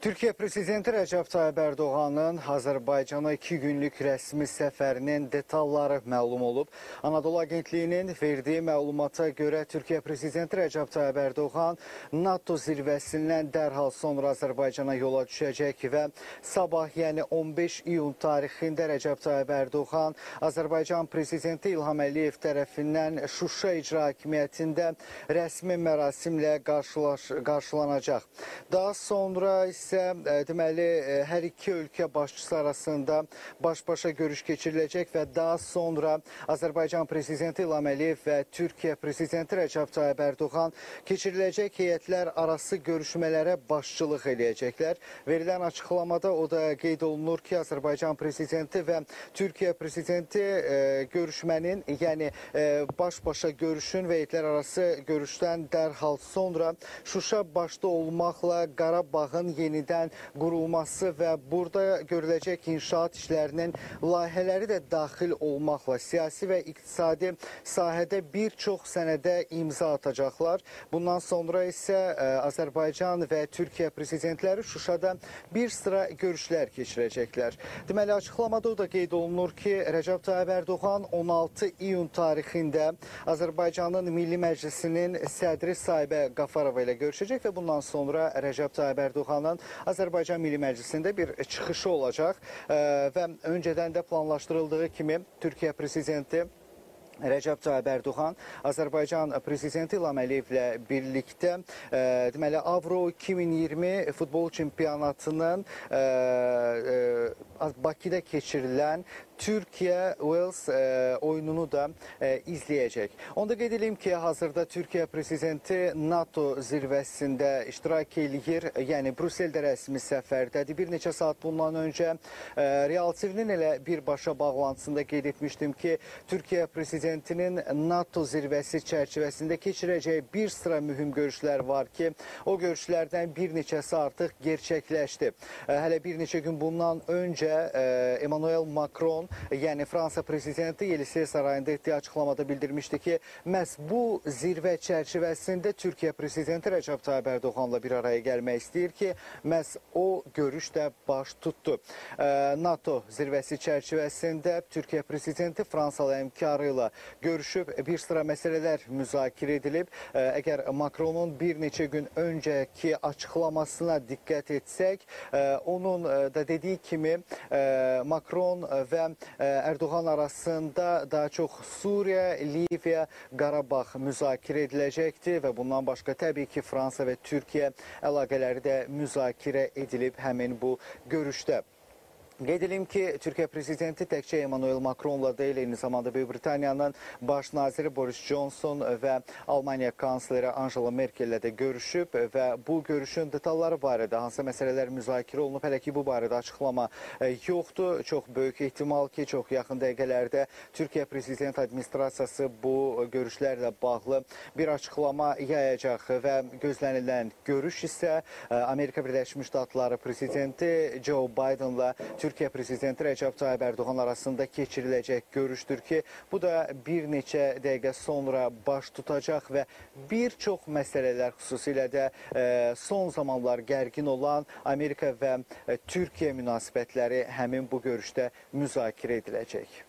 Türkiye Prezidenti Rəcəb Tayyib Ərdoğanın Azərbaycana iki günlük rəsmi səfərinin detalları məlum olub. Anadolu Agentliyinin verdiyi məlumata görə Türkiye Prezidenti Rəcəb Tayyib Ərdoğan NATO zirvəsindən dərhal sonra Azərbaycana yola düşəcək və sabah, yəni 15 iyun tarixində Rəcəb Tayyib Ərdoğan Azərbaycan Prezidenti İlham Əliyev tərəfindən Şuşa İcra Hakimiyyətində rəsmi mərasimlə qarşılaş, qarşılanacaq. Daha sonra isə isə e, deməli e, hər iki ölkə başçısı arasında baş-başa görüş keçiriləcək və daha sonra Azərbaycan prezidenti İlham Əliyev və Türkiyə prezidenti Rəcəb Tayyib Ərdoğan keçiriləcək heyətlər arası görüşmələrə başçılıq eləyəcəklər. Verilən açıqlamada o da qeyd olunur ki, Azərbaycan prezidenti və Türkiyə prezidenti e, görüşmənin, yəni baş-başa görüşün və heyətlər arası görüşdən dərhal sonra Şuşa başda olmaqla Qarabağın yeni yenidən qurulması və burada görüləcək inşaat işlərinin layihələri də daxil olmaqla siyasi və iqtisadi sahədə bir çox sənədə imza atacaqlar. Bundan sonra isə e, Azərbaycan və Türkiyə prezidentləri Şuşada bir sıra görüşlər keçirəcəklər. Deməli, açıqlamada o da qeyd olunur ki, Rəcəb Tayyib Ərdoğan 16 iyun tarixində Azərbaycanın Milli Məclisinin sədri Sahibə Qafarova ilə görüşəcək və bundan sonra Rəcəb Tayyib Ərdoğanın Azərbaycan Milli Məclisində bir çıxışı olacaq və öncədən də planlaşdırıldığı kimi Türkiyə prezidenti Rəcəb Tayyib Ərdoğan Azərbaycan prezidenti İlham Əliyevlə birlikdə e, deməli Avro 2020 futbol çempionatının e, e, Bakıda keçirilən Türkiyə Wales e, oyununu da e, izləyəcək. Onda qeyd edeyim ki, hazırda Türkiyə prezidenti NATO zirvəsində iştirak eləyir. Yəni Bruseldə rəsmi səfərdədir. Bir neçə saat bundan öncə e, Real TV-nin elə birbaşa bağlantısında qeyd etmişdim ki, Türkiyə prezidentinin NATO zirvəsi çərçivəsində keçirəcəyi bir sıra mühüm görüşlər var ki, o görüşlərdən bir neçəsi artıq gerçəkləşdi. E, hələ bir neçə gün bundan öncə e, Emmanuel Macron yəni Fransa prezidenti Yelisey sarayında etdiyi açıqlamada bildirmişdi ki, məhz bu zirvə çərçivəsində Türkiyə prezidenti Rəcəb Tayyib Ərdoğanla bir araya gəlmək istəyir ki, məhz o görüş də baş tutdu. NATO zirvəsi çərçivəsində Türkiyə prezidenti Fransalı həmkarı ilə görüşüb bir sıra məsələlər müzakirə edilib. Əgər Makronun bir neçə gün öncəki açıqlamasına diqqət etsək, onun da dediyi kimi Makron və Ərdoğan arasında daha çox Suriya, Liviya, Qarabağ müzakirə ediləcəkdir və bundan başqa təbii ki, Fransa və Türkiyə əlaqələri də müzakirə edilib həmin bu görüşdə. Qeyd edim ki, Türkiyə prezidenti təkcə Emmanuel Macronla deyil, eyni zamanda Böyük Britaniyanın baş naziri Boris Johnson və Almaniya kansleri Angela Merkel ilə də görüşüb və bu görüşün detalları barədə hansı məsələlər müzakirə olunub, hələ ki bu barədə açıqlama e, yoxdur. Çox böyük ehtimal ki, çox yaxın dəqiqələrdə Türkiyə prezident administrasiyası bu görüşlərlə bağlı bir açıqlama yayacaq və gözlənilən görüş isə e, Amerika Birləşmiş Ştatları prezidenti Joe Bidenla Türkiyə Türkiyə prezidenti Rəcəb Tayyib Ərdoğan arasında keçiriləcək görüşdür ki, bu da bir neçə dəqiqə sonra baş tutacaq və bir çox məsələlər xüsusilə də e, son zamanlar gərgin olan Amerika və e, Türkiyə münasibətləri həmin bu görüşdə müzakirə ediləcək.